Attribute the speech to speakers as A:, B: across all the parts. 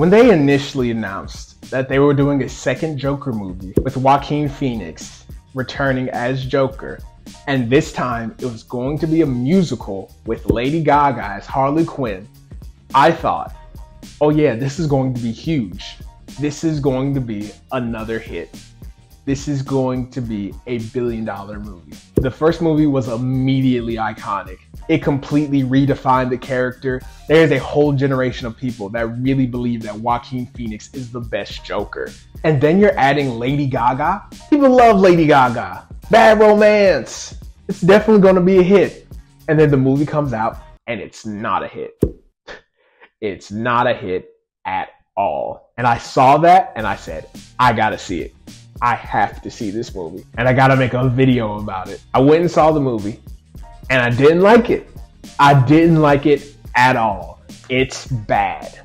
A: When they initially announced that they were doing a second Joker movie with Joaquin Phoenix returning as Joker, and this time it was going to be a musical with Lady Gaga as Harley Quinn, I thought, oh yeah, this is going to be huge. This is going to be another hit. This is going to be a billion dollar movie. The first movie was immediately iconic. It completely redefined the character. There is a whole generation of people that really believe that Joaquin Phoenix is the best Joker. And then you're adding Lady Gaga. People love Lady Gaga. Bad romance. It's definitely going to be a hit. And then the movie comes out and it's not a hit. It's not a hit at all. And I saw that and I said, I gotta see it. I have to see this movie. And I gotta make a video about it. I went and saw the movie and I didn't like it. I didn't like it at all. It's bad.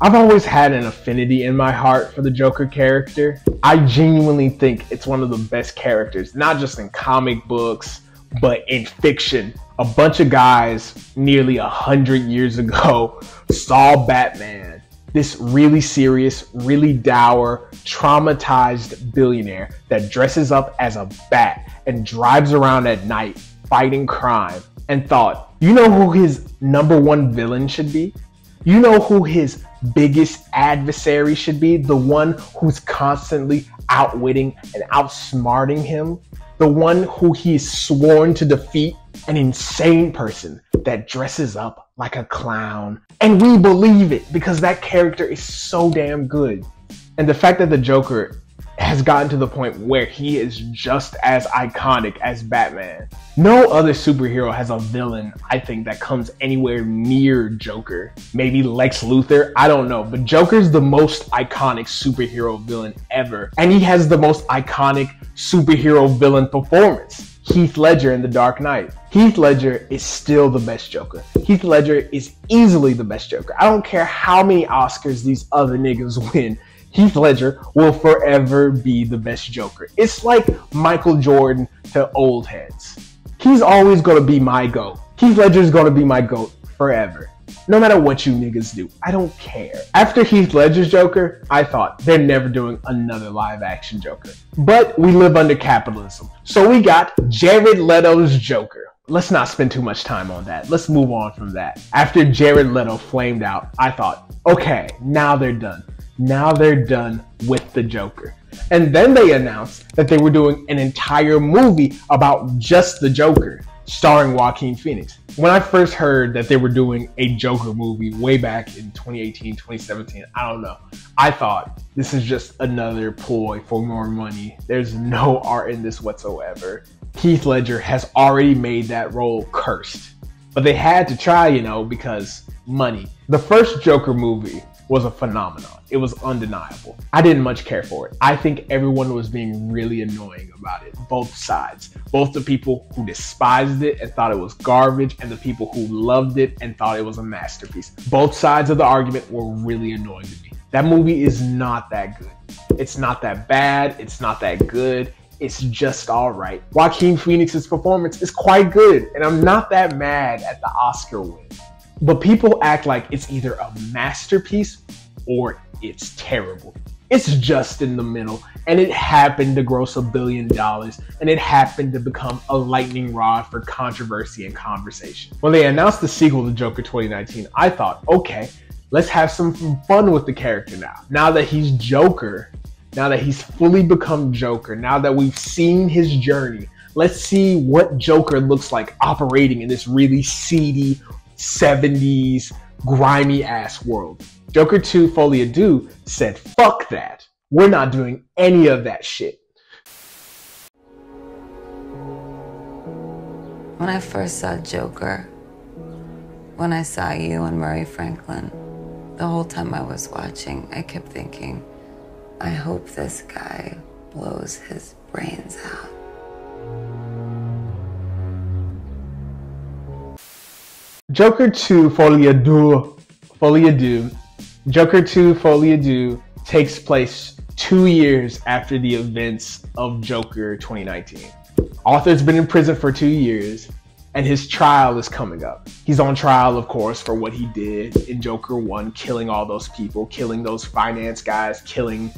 A: I've always had an affinity in my heart for the Joker character. I genuinely think it's one of the best characters, not just in comic books, but in fiction. A bunch of guys nearly a hundred years ago saw Batman, this really serious, really dour, traumatized billionaire that dresses up as a bat and drives around at night fighting crime, and thought, you know who his number one villain should be? You know who his biggest adversary should be? The one who's constantly outwitting and outsmarting him? The one who he's sworn to defeat? An insane person that dresses up like a clown. And we believe it because that character is so damn good. And the fact that the Joker has gotten to the point where he is just as iconic as Batman. No other superhero has a villain, I think, that comes anywhere near Joker. Maybe Lex Luthor, I don't know, but Joker's the most iconic superhero villain ever. And he has the most iconic superhero villain performance. Heath Ledger in The Dark Knight. Heath Ledger is still the best Joker. Heath Ledger is easily the best Joker. I don't care how many Oscars these other niggas win. Heath Ledger will forever be the best Joker. It's like Michael Jordan to old heads. He's always gonna be my GOAT. Heath Ledger's gonna be my GOAT forever. No matter what you niggas do, I don't care. After Heath Ledger's Joker, I thought they're never doing another live action Joker. But we live under capitalism. So we got Jared Leto's Joker. Let's not spend too much time on that. Let's move on from that. After Jared Leto flamed out, I thought, okay, now they're done. Now they're done with the Joker. And then they announced that they were doing an entire movie about just the Joker, starring Joaquin Phoenix. When I first heard that they were doing a Joker movie way back in 2018, 2017, I don't know. I thought this is just another ploy for more money. There's no art in this whatsoever. Heath Ledger has already made that role cursed. But they had to try, you know, because money. The first Joker movie was a phenomenon. It was undeniable. I didn't much care for it. I think everyone was being really annoying about it, both sides. Both the people who despised it and thought it was garbage, and the people who loved it and thought it was a masterpiece. Both sides of the argument were really annoying to me. That movie is not that good. It's not that bad. It's not that good. It's just all right. Joaquin Phoenix's performance is quite good, and I'm not that mad at the Oscar win. But people act like it's either a masterpiece or it's terrible. It's just in the middle, and it happened to gross a billion dollars, and it happened to become a lightning rod for controversy and conversation. When they announced the sequel to Joker 2019, I thought, okay, let's have some fun with the character now. Now that he's Joker, now that he's fully become Joker, now that we've seen his journey, let's see what Joker looks like operating in this really seedy, 70s grimy ass world. Joker 2 Folie à Deux said, fuck that. We're not doing any of that shit.
B: When I first saw Joker, when I saw you and Murray Franklin, the whole time I was watching, I kept thinking, I hope this guy blows his brains out.
A: Joker 2 Folie à Deux, Folie à Deux, Joker 2 Folie à Deux takes place two years after the events of Joker 2019. Arthur's been in prison for two years. and his trial is coming up. He's on trial, of course, for what he did in Joker 1, killing all those people, killing those finance guys, killing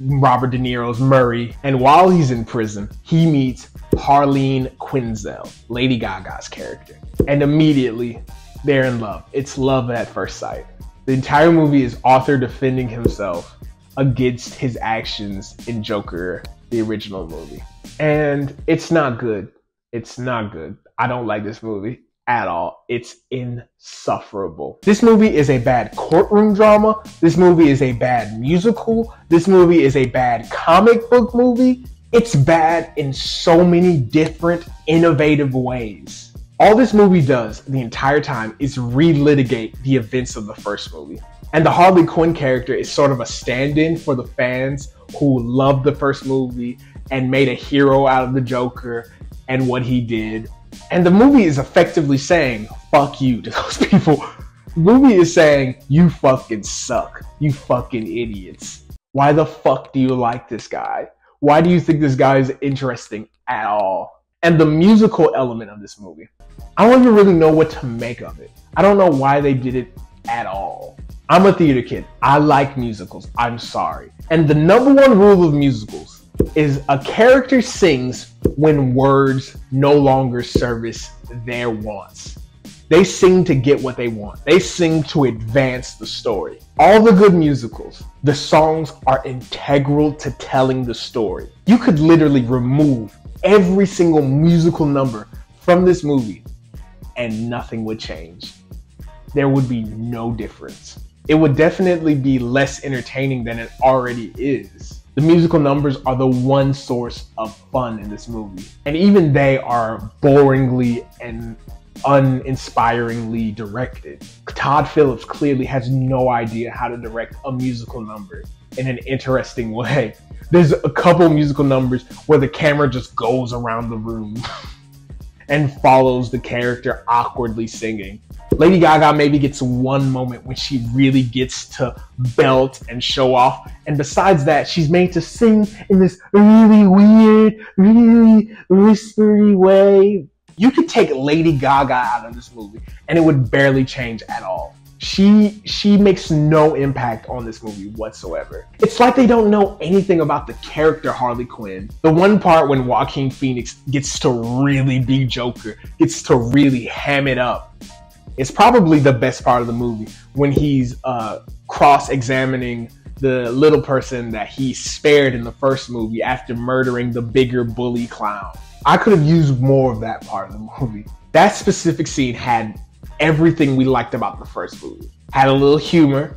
A: Robert De Niro's Murray. And while he's in prison, he meets Harleen Quinzel, Lady Gaga's character. And immediately, they're in love. It's love at first sight. The entire movie is Arthur defending himself against his actions in Joker, the original movie. And it's not good. It's not good. I don't like this movie at all. It's insufferable. This movie is a bad courtroom drama. This movie is a bad musical. This movie is a bad comic book movie. It's bad in so many different, innovative ways. All this movie does the entire time is relitigate the events of the first movie. And the Harley Quinn character is sort of a stand in for the fans who loved the first movie and made a hero out of the Joker and what he did. And the movie is effectively saying, fuck you to those people. The movie is saying, you fucking suck. You fucking idiots. Why the fuck do you like this guy? Why do you think this guy is interesting at all? And the musical element of this movie, I don't even really know what to make of it. I don't know why they did it at all. I'm a theater kid. I like musicals. I'm sorry. And the number one rule of musicals is a character sings when words no longer service their wants. They sing to get what they want. They sing to advance the story. All the good musicals, the songs are integral to telling the story. You could literally remove every single musical number from this movie and nothing would change. There would be no difference it would definitely be less entertaining than it already is. The musical numbers are the one source of fun in this movie. And even they are boringly and uninspiringly directed. Todd Phillips clearly has no idea how to direct a musical number in an interesting way. There's a couple musical numbers where the camera just goes around the room and follows the character awkwardly singing. Lady Gaga maybe gets one moment when she really gets to belt and show off. And besides that, she's made to sing in this really weird, really whispery way. You could take Lady Gaga out of this movie and it would barely change at all. She she makes no impact on this movie whatsoever. It's like they don't know anything about the character Harley Quinn. The one part when Joaquin Phoenix gets to really be Joker, gets to really ham it up it's probably the best part of the movie when he's uh, cross-examining the little person that he spared in the first movie after murdering the bigger bully clown. I could have used more of that part of the movie. That specific scene had everything we liked about the first movie. Had a little humor,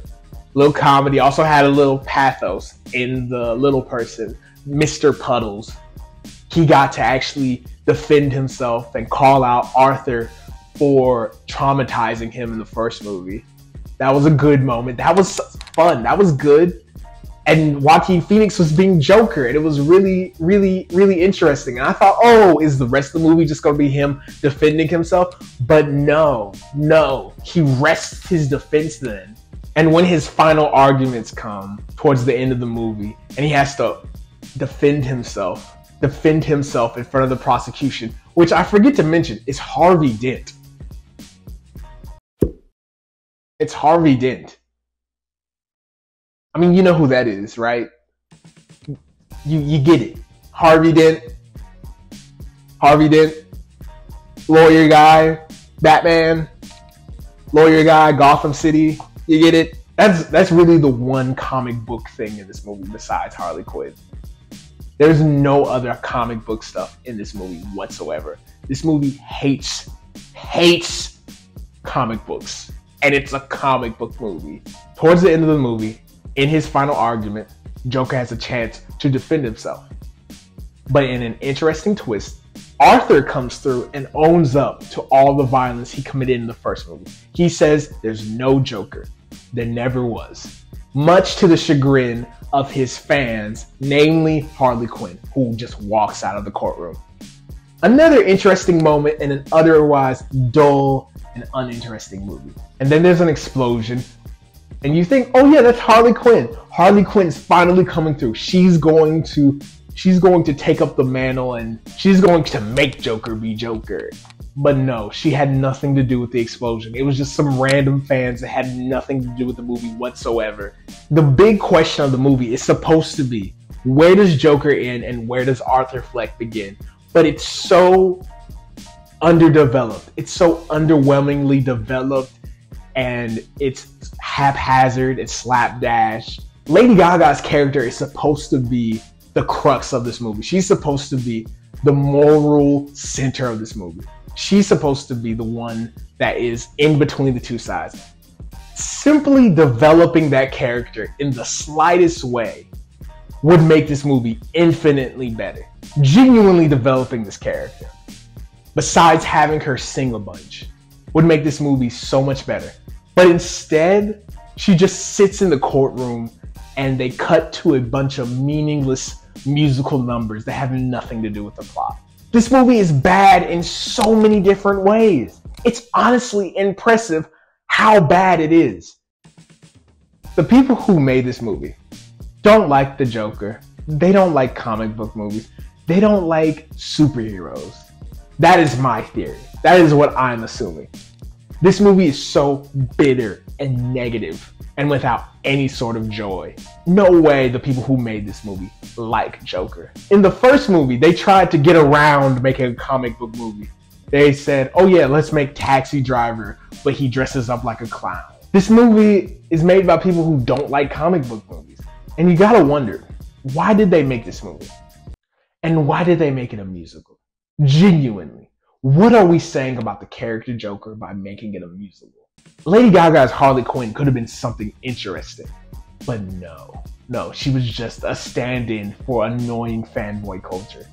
A: little comedy, also had a little pathos in the little person, Mr. Puddles. He got to actually defend himself and call out Arthur for traumatizing him in the first movie. That was a good moment. That was fun. That was good. And Joaquin Phoenix was being Joker, and it was really, really, really interesting. And I thought, oh, is the rest of the movie just going to be him defending himself? But no, no. He rests his defense then. And when his final arguments come towards the end of the movie, and he has to defend himself, defend himself in front of the prosecution, which I forget to mention is Harvey Dent. It's Harvey Dent. I mean, you know who that is, right? You you get it. Harvey Dent. Harvey Dent. Lawyer guy, Batman, lawyer guy, Gotham City. You get it? That's that's really the one comic book thing in this movie besides Harley Quinn. There's no other comic book stuff in this movie whatsoever. This movie hates hates comic books and it's a comic book movie. Towards the end of the movie, in his final argument, Joker has a chance to defend himself. But in an interesting twist, Arthur comes through and owns up to all the violence he committed in the first movie. He says there's no Joker. There never was. Much to the chagrin of his fans, namely Harley Quinn, who just walks out of the courtroom. Another interesting moment in an otherwise dull and uninteresting movie. And then there's an explosion, and you think, oh yeah, that's Harley Quinn. Harley Quinn's finally coming through. She's going to she's going to take up the mantle and she's going to make Joker be Joker. But no, she had nothing to do with the explosion. It was just some random fans that had nothing to do with the movie whatsoever. The big question of the movie is supposed to be where does Joker end and where does Arthur Fleck begin? But it's so underdeveloped. It's so underwhelmingly developed and it's haphazard, it's slapdash. Lady Gaga's character is supposed to be the crux of this movie. She's supposed to be the moral center of this movie. She's supposed to be the one that is in between the two sides. Simply developing that character in the slightest way would make this movie infinitely better. Genuinely developing this character, besides having her sing a bunch, would make this movie so much better. But instead, she just sits in the courtroom and they cut to a bunch of meaningless musical numbers that have nothing to do with the plot. This movie is bad in so many different ways. It's honestly impressive how bad it is. The people who made this movie don't like the Joker. They don't like comic book movies. They don't like superheroes. That is my theory. That is what I'm assuming. This movie is so bitter and negative and without any sort of joy. No way the people who made this movie like Joker. In the first movie, they tried to get around making a comic book movie. They said, oh yeah, let's make Taxi Driver, but he dresses up like a clown. This movie is made by people who don't like comic book movies. And you gotta wonder, why did they make this movie? And why did they make it a musical? Genuinely. What are we saying about the character Joker by making it a musical? Lady Gaga's Harley Quinn could have been something interesting, but no. No, she was just a stand in for annoying fanboy culture.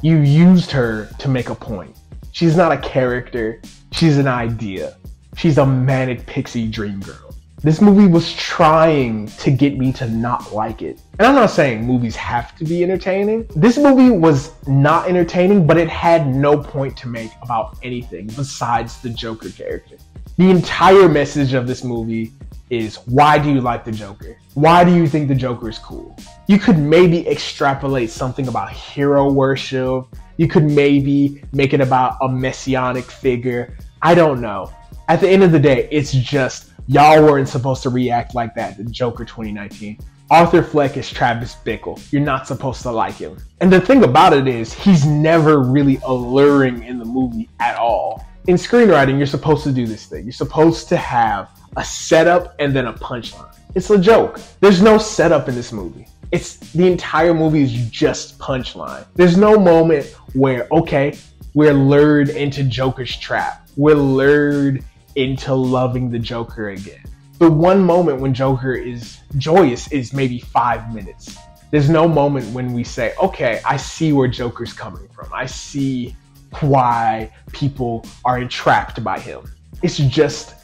A: You used her to make a point. She's not a character, she's an idea. She's a manic pixie dream girl. This movie was trying to get me to not like it. And I'm not saying movies have to be entertaining. This movie was not entertaining, but it had no point to make about anything besides the Joker character. The entire message of this movie is why do you like the Joker? Why do you think the Joker is cool? You could maybe extrapolate something about hero worship. You could maybe make it about a messianic figure. I don't know. At the end of the day, it's just y'all weren't supposed to react like that to Joker 2019. Arthur Fleck is Travis Bickle. You're not supposed to like him. And the thing about it is, he's never really alluring in the movie at all in screenwriting, you're supposed to do this thing. You're supposed to have a setup and then a punchline. It's a joke. There's no setup in this movie. It's the entire movie is just punchline. There's no moment where, okay, we're lured into Joker's trap. We're lured into loving the Joker again. The one moment when Joker is joyous is maybe five minutes. There's no moment when we say, okay, I see where Joker's coming from. I see why people are entrapped by him. It's just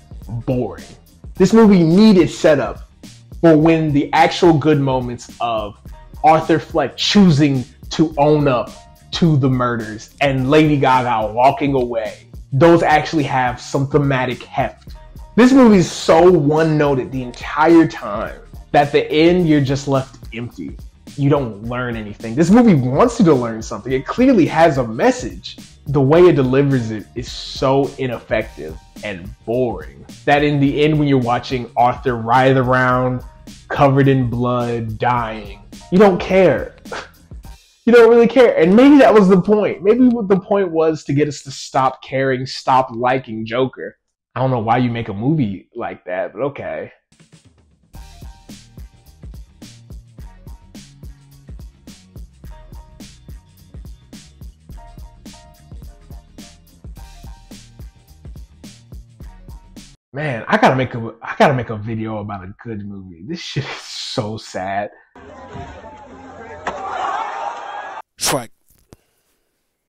A: boring. This movie needed setup for when the actual good moments of Arthur Fleck choosing to own up to the murders and Lady Gaga walking away. Those actually have some thematic heft. This movie is so one noted the entire time that the end you're just left empty. You don't learn anything. This movie wants you to learn something. It clearly has a message the way it delivers it is so ineffective and boring that in the end when you're watching arthur writhe around covered in blood dying you don't care you don't really care and maybe that was the point maybe the point was to get us to stop caring stop liking joker i don't know why you make a movie like that but okay Man, I gotta make a I gotta make a video about a good movie. This shit is so sad.